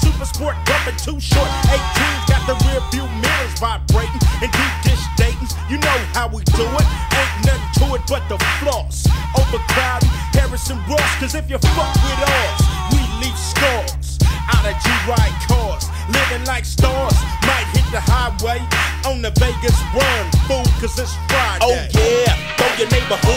super sport, bumping too short. 18 got the rear view mirrors vibrating and deep dish Daytons. You know how we do it. Ain't nothing to it but the floss. Overcrowding Harrison Ross, cause if you fuck with us, we leave scars. Out of G-Ride cars, living like stars. Might hit the highway on the Vegas run, Food, cause it's Friday. Oh yeah, throw your neighborhood